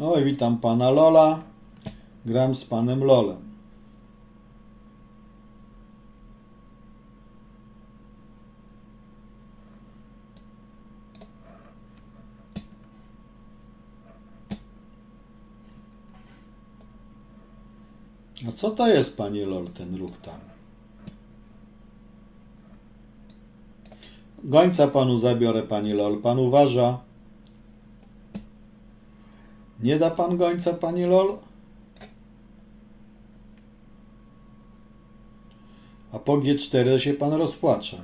Oj, witam pana Lola. Gram z panem Lolem. A co to jest, panie Lol, ten ruch tam? Gońca panu zabiorę, panie Lol. Pan uważa. Nie da pan gońca, panie Lol? A po G4 się pan rozpłacze.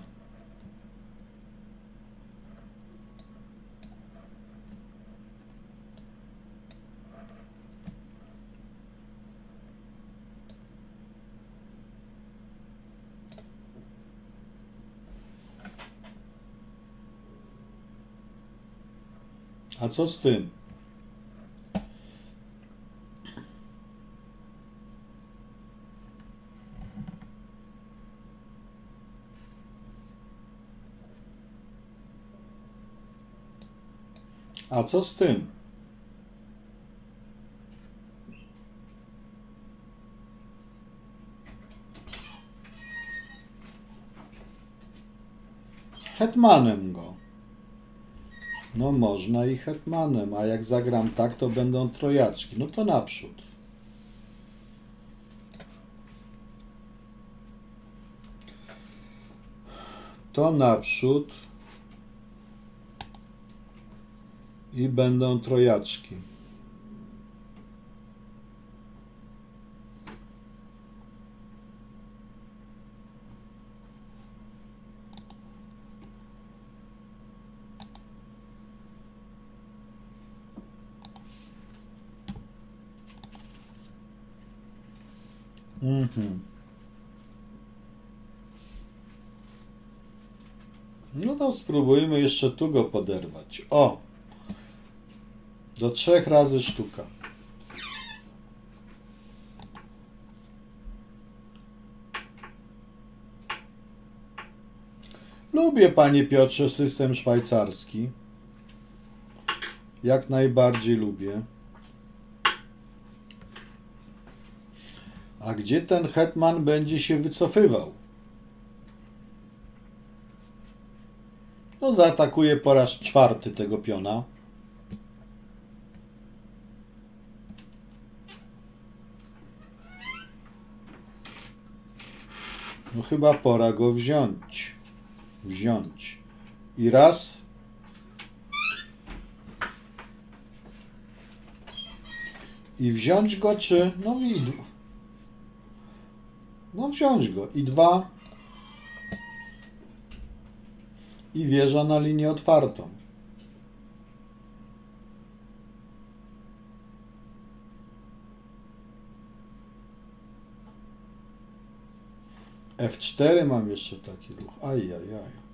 A co z tym? A co z tym? Hetmanem go. No można i hetmanem, a jak zagram tak, to będą trojaczki. No to naprzód. To naprzód. I będą trojaczki. Mhm. No to spróbujmy jeszcze tu go poderwać. O! Do trzech razy sztuka. Lubię, panie Piotrze, system szwajcarski. Jak najbardziej lubię. A gdzie ten hetman będzie się wycofywał? No, zaatakuje po raz czwarty tego piona. No chyba pora go wziąć. Wziąć. I raz. I wziąć go, czy... No i... No wziąć go. I dwa. I wieża na linię otwartą. F4 mam jeszcze taki ruch. Ajajaj.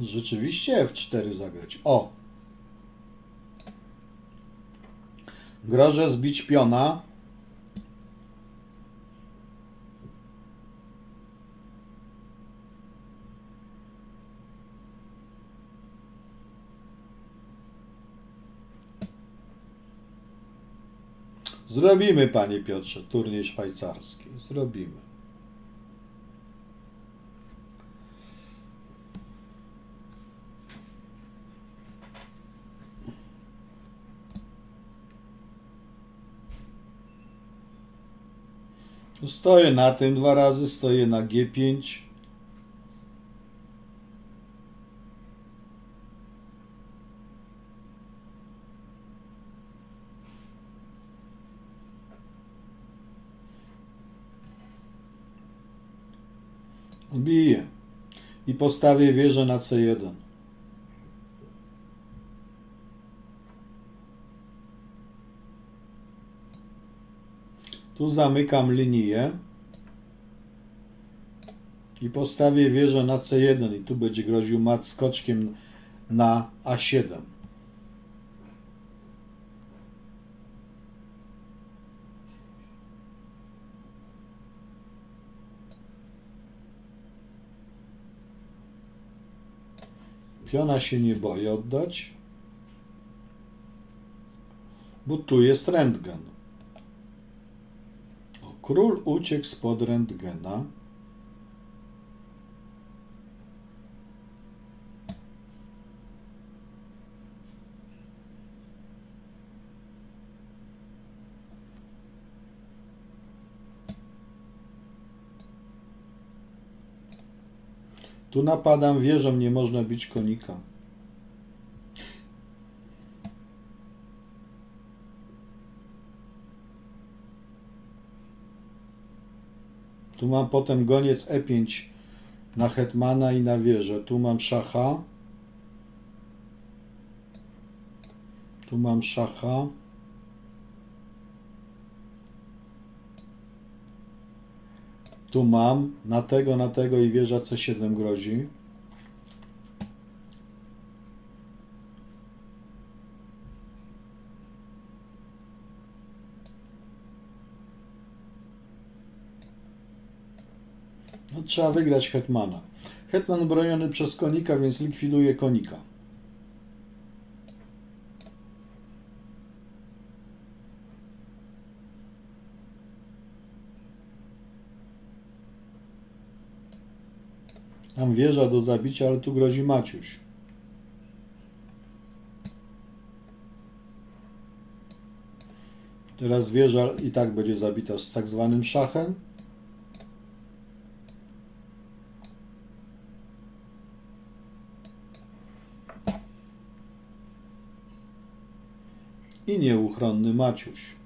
Rzeczywiście F4 zagrać. O! Grożę zbić piona. Zrobimy, panie Piotrze, turniej szwajcarski. Zrobimy. Stoję na tym dwa razy, stoję na G5. Biję. I postawię wieżę na C1. Tu zamykam linię. I postawię wieżę na C1 i tu będzie groził mat skoczkiem na A7. Piona się nie boję oddać, bo tu jest rentgen. O, król uciekł spod rentgena. Tu napadam wieżą, nie można bić konika. Tu mam potem goniec E5 na hetmana i na wieżę. Tu mam szacha. Tu mam szacha. Tu mam na tego, na tego i wieża C7 grozi. No, trzeba wygrać hetmana. Hetman broniony przez konika, więc likwiduje konika. Tam wieża do zabicia, ale tu grozi Maciuś. Teraz wieża i tak będzie zabita z tak zwanym szachem. I nieuchronny Maciuś.